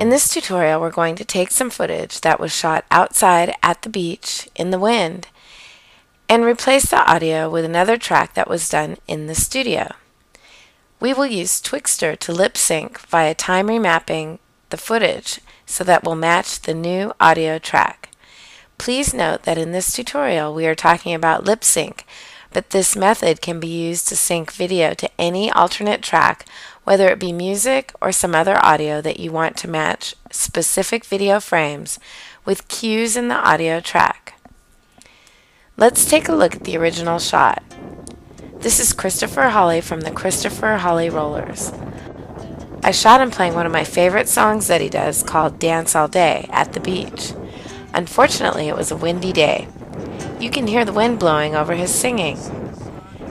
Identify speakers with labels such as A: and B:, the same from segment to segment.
A: In this tutorial, we're going to take some footage that was shot outside at the beach in the wind and replace the audio with another track that was done in the studio. We will use Twixtor to lip sync via time remapping the footage so that will match the new audio track. Please note that in this tutorial we are talking about lip sync, but this method can be used to sync video to any alternate track whether it be music or some other audio that you want to match specific video frames with cues in the audio track. Let's take a look at the original shot. This is Christopher Hawley from the Christopher Hawley Rollers. I shot him playing one of my favorite songs that he does called Dance All Day at the beach. Unfortunately, it was a windy day. You can hear the wind blowing over his singing.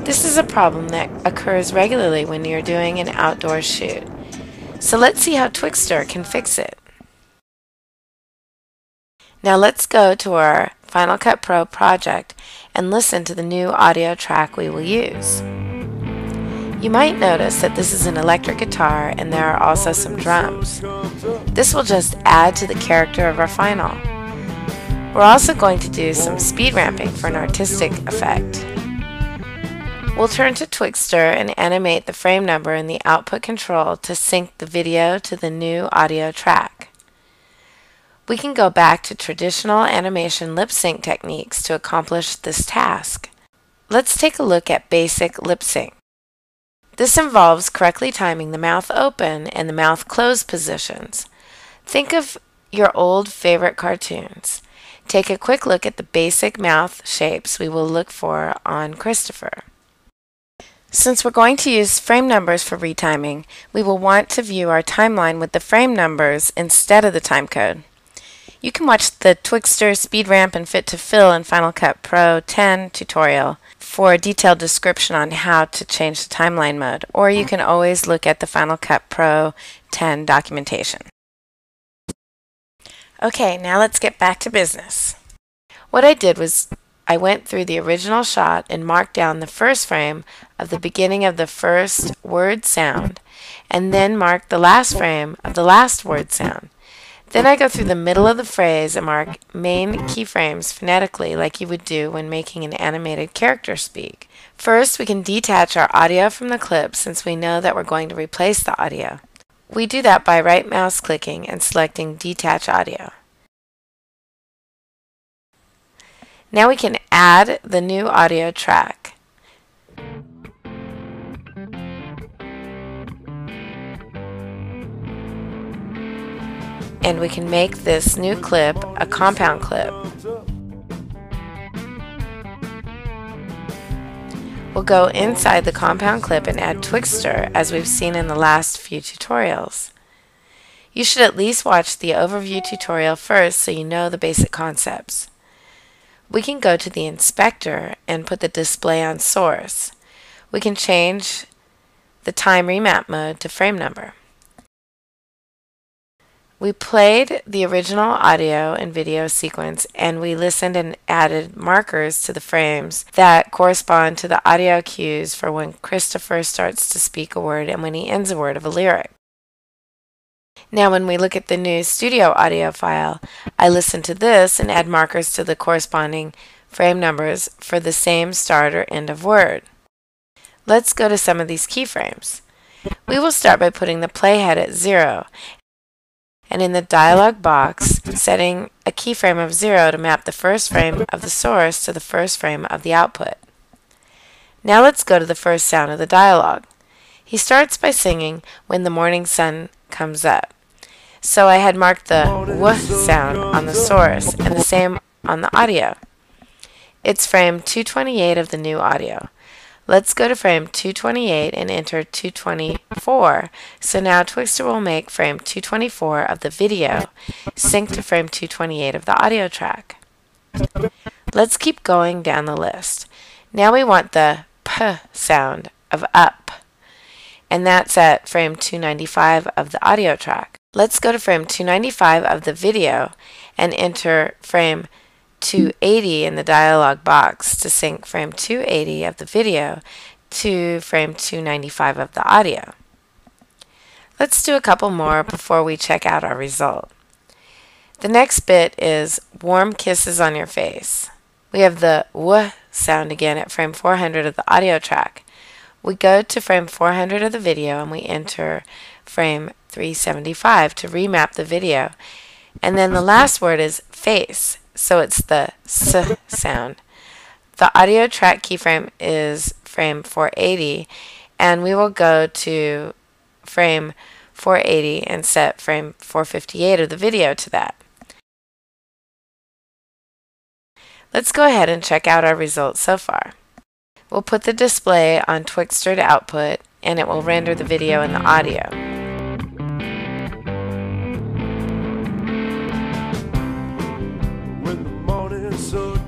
A: This is a problem that occurs regularly when you're doing an outdoor shoot. So let's see how Twixtor can fix it. Now let's go to our Final Cut Pro project and listen to the new audio track we will use. You might notice that this is an electric guitar and there are also some drums. This will just add to the character of our final. We're also going to do some speed ramping for an artistic effect. We'll turn to Twixtor and animate the frame number in the output control to sync the video to the new audio track. We can go back to traditional animation lip sync techniques to accomplish this task. Let's take a look at basic lip sync. This involves correctly timing the mouth open and the mouth closed positions. Think of your old favorite cartoons. Take a quick look at the basic mouth shapes we will look for on Christopher. Since we're going to use frame numbers for retiming, we will want to view our timeline with the frame numbers instead of the timecode. You can watch the Twixtor Speed Ramp and Fit to Fill in Final Cut Pro 10 tutorial for a detailed description on how to change the timeline mode, or you can always look at the Final Cut Pro 10 documentation. Okay, now let's get back to business. What I did was I went through the original shot and marked down the first frame of the beginning of the first word sound, and then marked the last frame of the last word sound. Then I go through the middle of the phrase and mark main keyframes phonetically like you would do when making an animated character speak. First, we can detach our audio from the clip since we know that we're going to replace the audio. We do that by right mouse clicking and selecting Detach Audio. Now we can add the new audio track. And we can make this new clip a compound clip. We'll go inside the compound clip and add Twixtor as we've seen in the last few tutorials. You should at least watch the overview tutorial first so you know the basic concepts we can go to the inspector and put the display on source. We can change the time remap mode to frame number. We played the original audio and video sequence and we listened and added markers to the frames that correspond to the audio cues for when Christopher starts to speak a word and when he ends a word of a lyric. Now when we look at the new studio audio file, I listen to this and add markers to the corresponding frame numbers for the same start or end of word. Let's go to some of these keyframes. We will start by putting the playhead at 0 and in the dialog box setting a keyframe of 0 to map the first frame of the source to the first frame of the output. Now let's go to the first sound of the dialogue. He starts by singing When the Morning Sun Comes Up. So I had marked the w sound on the source and the same on the audio. It's frame 228 of the new audio. Let's go to frame 228 and enter 224. So now Twixtor will make frame 224 of the video sync to frame 228 of the audio track. Let's keep going down the list. Now we want the p sound of up, and that's at frame 295 of the audio track. Let's go to frame 295 of the video and enter frame 280 in the dialog box to sync frame 280 of the video to frame 295 of the audio. Let's do a couple more before we check out our result. The next bit is warm kisses on your face. We have the w sound again at frame 400 of the audio track. We go to frame 400 of the video and we enter frame 375 to remap the video. And then the last word is face, so it's the s sound. The audio track keyframe is frame 480 and we will go to frame 480 and set frame 458 of the video to that. Let's go ahead and check out our results so far. We'll put the display on Twixtor to output and it will render the video and the audio.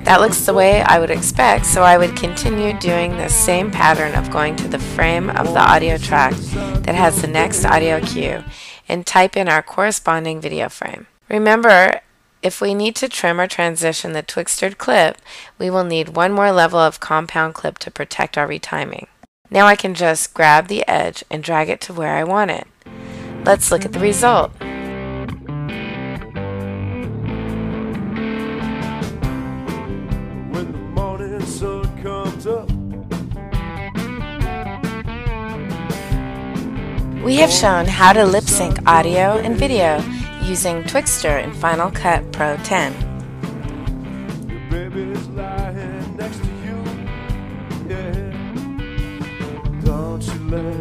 A: That looks the way I would expect, so I would continue doing the same pattern of going to the frame of the audio track that has the next audio cue and type in our corresponding video frame. Remember, if we need to trim or transition the Twixtor clip, we will need one more level of compound clip to protect our retiming. Now I can just grab the edge and drag it to where I want it. Let's look at the result. We have shown how to lip sync audio and video using Twixtor in Final Cut Pro 10. Don't you let